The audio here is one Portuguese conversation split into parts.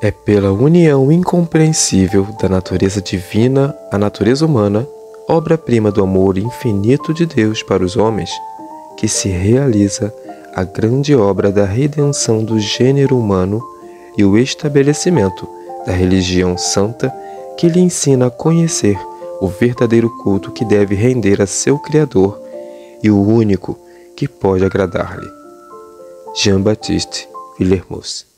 É pela união incompreensível da natureza divina à natureza humana, obra-prima do amor infinito de Deus para os homens, que se realiza a grande obra da redenção do gênero humano e o estabelecimento da religião santa que lhe ensina a conhecer o verdadeiro culto que deve render a seu Criador e o único que pode agradar-lhe. Jean-Baptiste Villermoz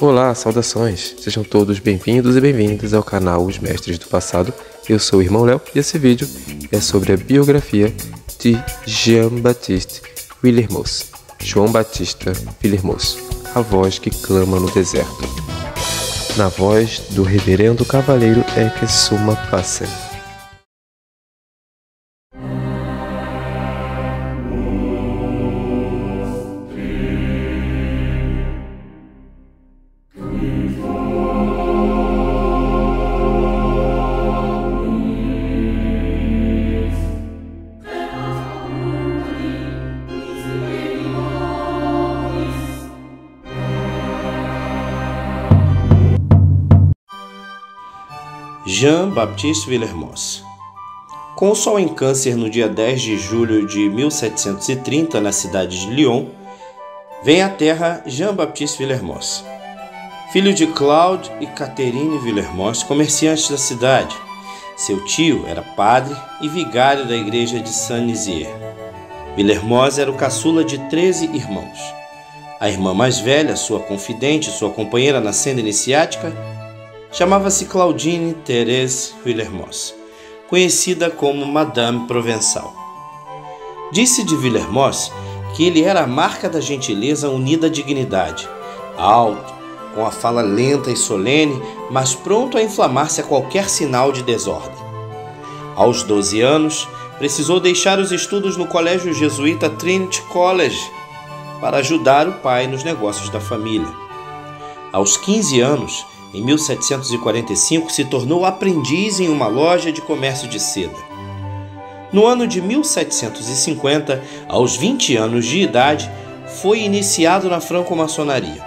Olá, saudações! Sejam todos bem-vindos e bem-vindas ao canal Os Mestres do Passado. Eu sou o irmão Léo e esse vídeo é sobre a biografia de Jean-Baptiste Villermoz, João Batista Villermoz, a voz que clama no deserto. Na voz do reverendo cavaleiro Eke Suma Passen. Jean-Baptiste Villermoz. Com o sol em câncer no dia 10 de julho de 1730 na cidade de Lyon, vem à terra Jean-Baptiste Villermoz. Filho de Claude e Catherine Villermoz, comerciantes da cidade. Seu tio era padre e vigário da igreja de Saint-Nizier. Villermoz era o caçula de 13 irmãos. A irmã mais velha, sua confidente, sua companheira na cena iniciática, Chamava-se Claudine Thérèse Villermoz, conhecida como Madame Provençal. Disse de Villermoz que ele era a marca da gentileza unida à dignidade, alto, com a fala lenta e solene, mas pronto a inflamar-se a qualquer sinal de desordem. Aos 12 anos, precisou deixar os estudos no colégio jesuíta Trinity College para ajudar o pai nos negócios da família. Aos 15 anos, em 1745, se tornou aprendiz em uma loja de comércio de seda. No ano de 1750, aos 20 anos de idade, foi iniciado na franco-maçonaria.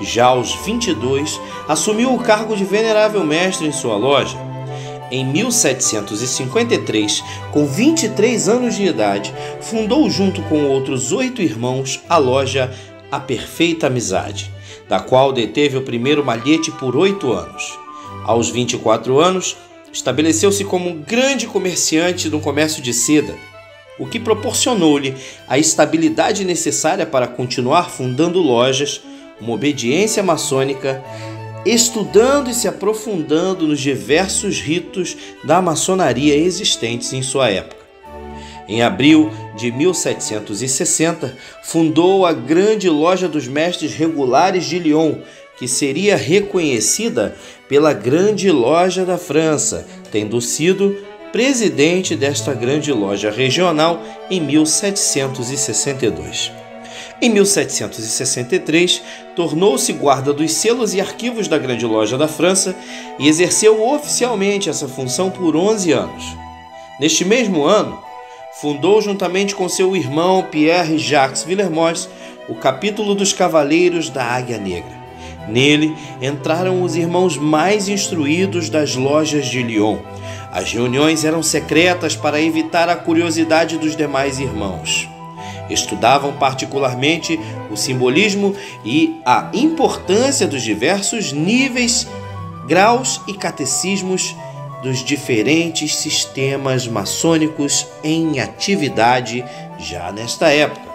Já aos 22, assumiu o cargo de venerável mestre em sua loja. Em 1753, com 23 anos de idade, fundou junto com outros oito irmãos a loja A Perfeita Amizade da qual deteve o primeiro malhete por oito anos. Aos 24 anos, estabeleceu-se como um grande comerciante no comércio de seda, o que proporcionou-lhe a estabilidade necessária para continuar fundando lojas, uma obediência maçônica, estudando e se aprofundando nos diversos ritos da maçonaria existentes em sua época. Em abril de 1760, fundou a Grande Loja dos Mestres Regulares de Lyon, que seria reconhecida pela Grande Loja da França, tendo sido presidente desta grande loja regional em 1762. Em 1763, tornou-se guarda dos selos e arquivos da Grande Loja da França e exerceu oficialmente essa função por 11 anos. Neste mesmo ano, fundou juntamente com seu irmão Pierre Jacques Villermoz o capítulo dos Cavaleiros da Águia Negra. Nele entraram os irmãos mais instruídos das lojas de Lyon. As reuniões eram secretas para evitar a curiosidade dos demais irmãos. Estudavam particularmente o simbolismo e a importância dos diversos níveis, graus e catecismos dos diferentes sistemas maçônicos em atividade já nesta época.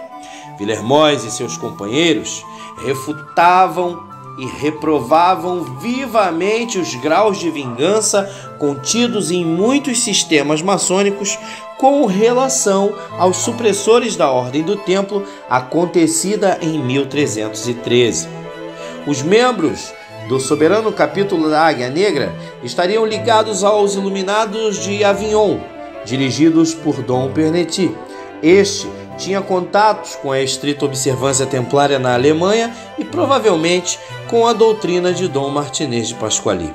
Villermoz e seus companheiros refutavam e reprovavam vivamente os graus de vingança contidos em muitos sistemas maçônicos com relação aos supressores da Ordem do Templo acontecida em 1313. Os membros do soberano capítulo da Águia Negra estariam ligados aos Iluminados de Avignon, dirigidos por Dom Pernetti. Este tinha contatos com a estrita observância templária na Alemanha e provavelmente com a doutrina de Dom Martinez de Pasquali.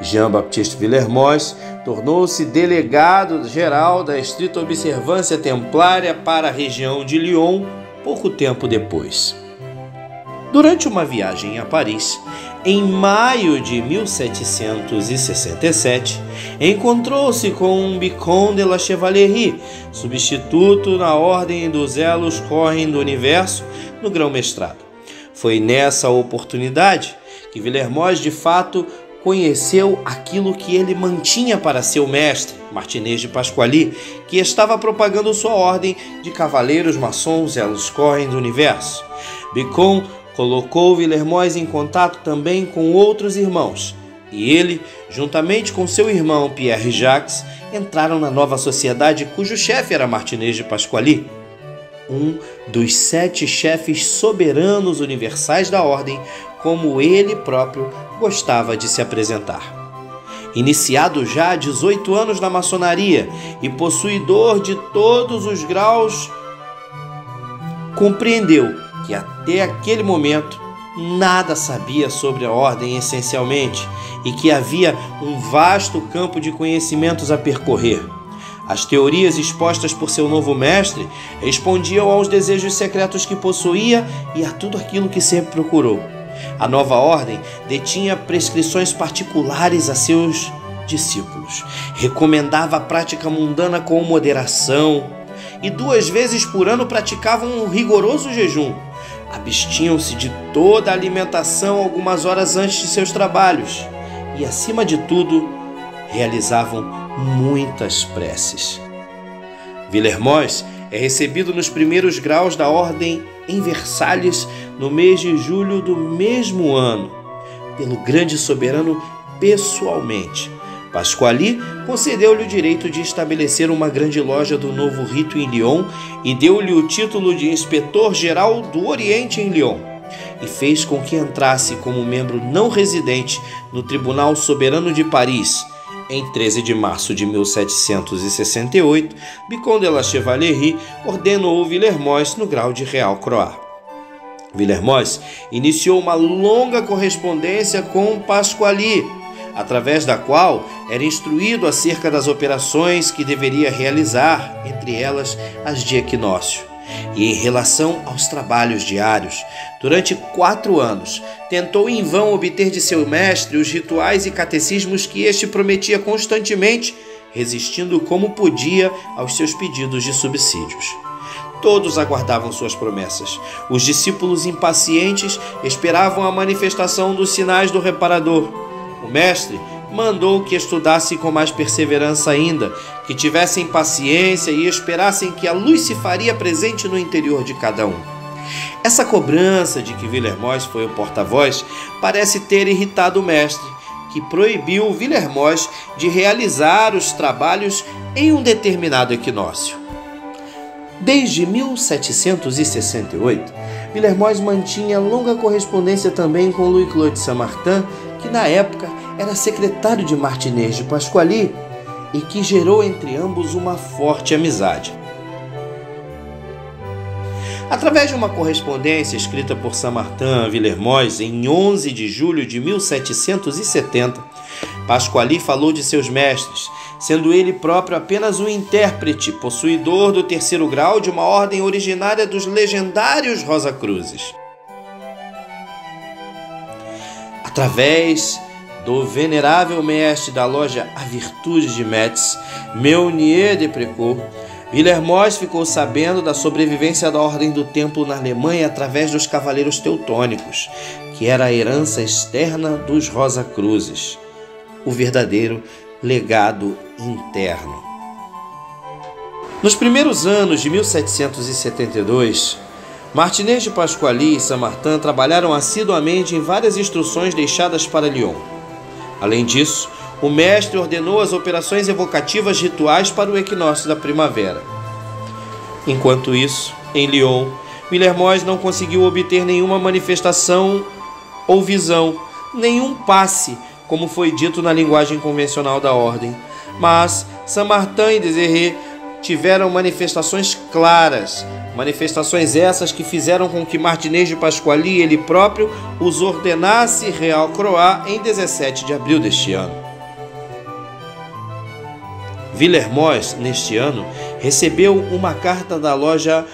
Jean-Baptiste Villermoz tornou-se delegado geral da estrita observância templária para a região de Lyon pouco tempo depois. Durante uma viagem a Paris, em maio de 1767, encontrou-se com um Vicomte de la Chevalerie, substituto na Ordem dos Elos Correm do Universo no grão-mestrado. Foi nessa oportunidade que Villermoz de fato conheceu aquilo que ele mantinha para seu mestre, Martinez de Pasquali, que estava propagando sua ordem de cavaleiros maçons Elos Correm do Universo. Bicon colocou Villermoz em contato também com outros irmãos, e ele, juntamente com seu irmão Pierre Jacques, entraram na nova sociedade cujo chefe era Martinez de Pasquali, um dos sete chefes soberanos universais da ordem, como ele próprio gostava de se apresentar. Iniciado já há 18 anos na maçonaria e possuidor de todos os graus, compreendeu que até aquele momento nada sabia sobre a ordem essencialmente e que havia um vasto campo de conhecimentos a percorrer. As teorias expostas por seu novo mestre respondiam aos desejos secretos que possuía e a tudo aquilo que sempre procurou. A nova ordem detinha prescrições particulares a seus discípulos, recomendava a prática mundana com moderação e duas vezes por ano praticavam um rigoroso jejum abstinham-se de toda a alimentação algumas horas antes de seus trabalhos e, acima de tudo, realizavam muitas preces. Villermoz é recebido nos primeiros graus da ordem em Versalhes no mês de julho do mesmo ano, pelo grande soberano pessoalmente Pasquali concedeu-lhe o direito de estabelecer uma grande loja do novo rito em Lyon e deu-lhe o título de inspetor-geral do Oriente em Lyon, e fez com que entrasse como membro não residente no Tribunal Soberano de Paris. Em 13 de março de 1768, Vicomte de la Chevalerie ordenou Villermoz no grau de Real Croix. Villermoz iniciou uma longa correspondência com Pasquali, através da qual era instruído acerca das operações que deveria realizar, entre elas as de equinócio. E em relação aos trabalhos diários, durante quatro anos, tentou em vão obter de seu mestre os rituais e catecismos que este prometia constantemente, resistindo como podia aos seus pedidos de subsídios. Todos aguardavam suas promessas. Os discípulos impacientes esperavam a manifestação dos sinais do reparador o mestre mandou que estudassem com mais perseverança ainda, que tivessem paciência e esperassem que a luz se faria presente no interior de cada um. Essa cobrança de que Villermoz foi o porta-voz parece ter irritado o mestre, que proibiu Villermoz de realizar os trabalhos em um determinado equinócio. Desde 1768, Villermoz mantinha longa correspondência também com Louis-Claude Saint-Martin, que na época era secretário de Martinez de Pasquali e que gerou entre ambos uma forte amizade. Através de uma correspondência escrita por Saint-Martin Villermoz em 11 de julho de 1770, Pasquali falou de seus mestres, sendo ele próprio apenas um intérprete, possuidor do terceiro grau de uma ordem originária dos legendários Rosa Cruzes. Através do venerável mestre da loja A Virtude de Metz, Meunier de Precourt, Villermoz ficou sabendo da sobrevivência da Ordem do Templo na Alemanha através dos Cavaleiros Teutônicos, que era a herança externa dos Rosa Cruzes, o verdadeiro legado interno. Nos primeiros anos de 1772, Martinez de Pasquali e Saint-Martin trabalharam assiduamente em várias instruções deixadas para Lyon. Além disso, o mestre ordenou as operações evocativas rituais para o equinócio da primavera. Enquanto isso, em Lyon, Villermoz não conseguiu obter nenhuma manifestação ou visão, nenhum passe, como foi dito na linguagem convencional da ordem. Mas Saint-Martin e Desiré tiveram manifestações claras, manifestações essas que fizeram com que Martinez de Pasquali ele próprio os ordenasse Real Croá em 17 de abril deste ano. Villermoz, neste ano, recebeu uma carta da loja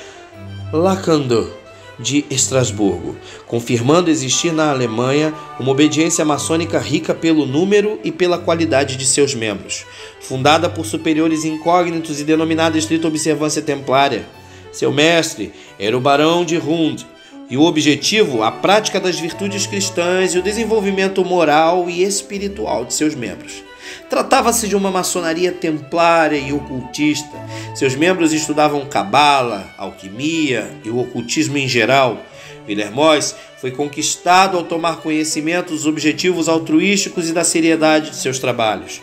Lacandot, de Estrasburgo, confirmando existir na Alemanha uma obediência maçônica rica pelo número e pela qualidade de seus membros. Fundada por superiores incógnitos e denominada Estrita Observância Templária, seu mestre era o Barão de Hund, e o objetivo, a prática das virtudes cristãs e o desenvolvimento moral e espiritual de seus membros. Tratava-se de uma maçonaria templária e ocultista. Seus membros estudavam cabala, alquimia e o ocultismo em geral. Villermoz foi conquistado ao tomar conhecimento dos objetivos altruísticos e da seriedade de seus trabalhos.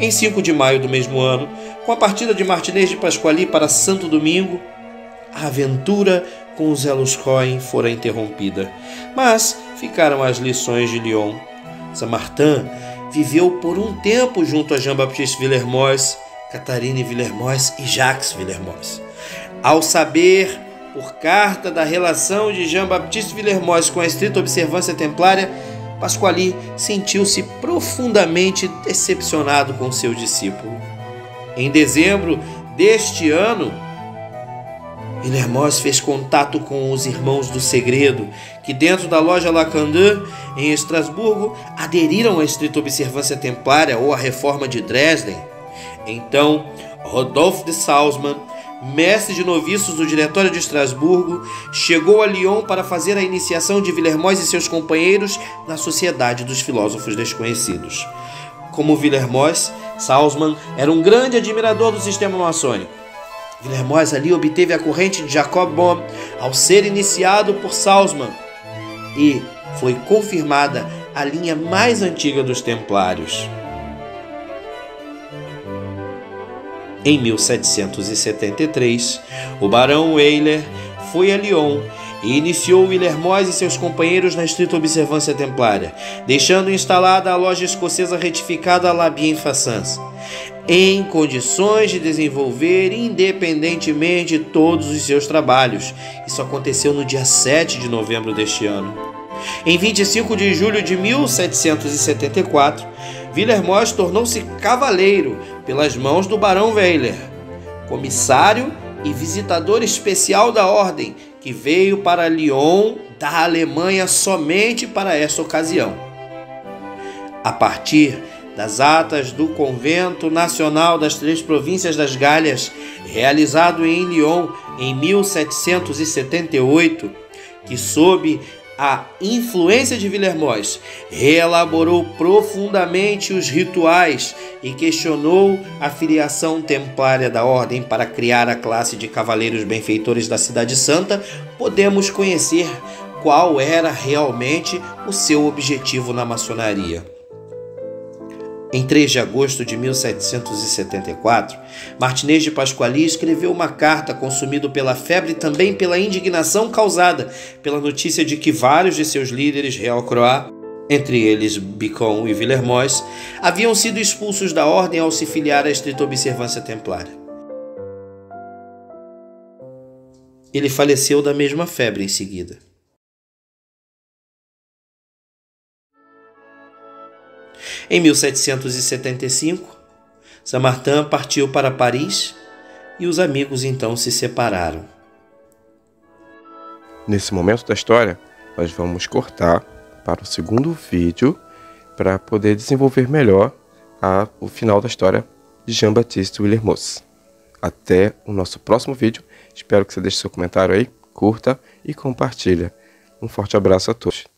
Em 5 de maio do mesmo ano, com a partida de Martinez de Pasquali para Santo Domingo, a aventura com os Eluscoin fora interrompida, mas ficaram as lições de Lyon. Saint-Martin viveu por um tempo junto a Jean-Baptiste Villermoz, Catarine Villermoz e Jacques Villermoz. Ao saber por carta da relação de Jean-Baptiste Villermoz com a estrita observância templária, Pasquali sentiu-se profundamente decepcionado com seu discípulo. Em dezembro deste ano, Villermoz fez contato com os irmãos do segredo, que dentro da loja Lacandan, em Estrasburgo, aderiram à estrita observância templária ou à reforma de Dresden. Então, Rodolphe de Salzmann, mestre de noviços do diretório de Estrasburgo, chegou a Lyon para fazer a iniciação de Villermoz e seus companheiros na Sociedade dos Filósofos Desconhecidos. Como Villermoz, Salzmann era um grande admirador do sistema maçônico. Villermoz ali obteve a corrente de Jacob Bohm ao ser iniciado por Salzmann e foi confirmada a linha mais antiga dos Templários. Em 1773, o barão Weyler foi a Lyon e iniciou Villermoz e seus companheiros na estrita observância templária, deixando instalada a loja escocesa retificada La Bienfaisance em condições de desenvolver independentemente todos os seus trabalhos. Isso aconteceu no dia 7 de novembro deste ano. Em 25 de julho de 1774, Villermoz tornou-se cavaleiro pelas mãos do Barão Weyler, comissário e visitador especial da ordem, que veio para Lyon da Alemanha somente para esta ocasião. A partir das atas do Convento Nacional das Três Províncias das Galhas, realizado em Lyon em 1778, que sob a influência de Villermoz, reelaborou profundamente os rituais e questionou a filiação templária da ordem para criar a classe de cavaleiros benfeitores da Cidade Santa, podemos conhecer qual era realmente o seu objetivo na maçonaria. Em 3 de agosto de 1774, Martinez de Pasquali escreveu uma carta consumido pela febre e também pela indignação causada pela notícia de que vários de seus líderes Real Croix, entre eles Bicon e Villermoz, haviam sido expulsos da ordem ao se filiar à estrita observância templária. Ele faleceu da mesma febre em seguida. Em 1775, Saint-Martin partiu para Paris e os amigos então se separaram. Nesse momento da história, nós vamos cortar para o segundo vídeo para poder desenvolver melhor a, o final da história de Jean-Baptiste Willermoz. Até o nosso próximo vídeo. Espero que você deixe seu comentário aí, curta e compartilha. Um forte abraço a todos.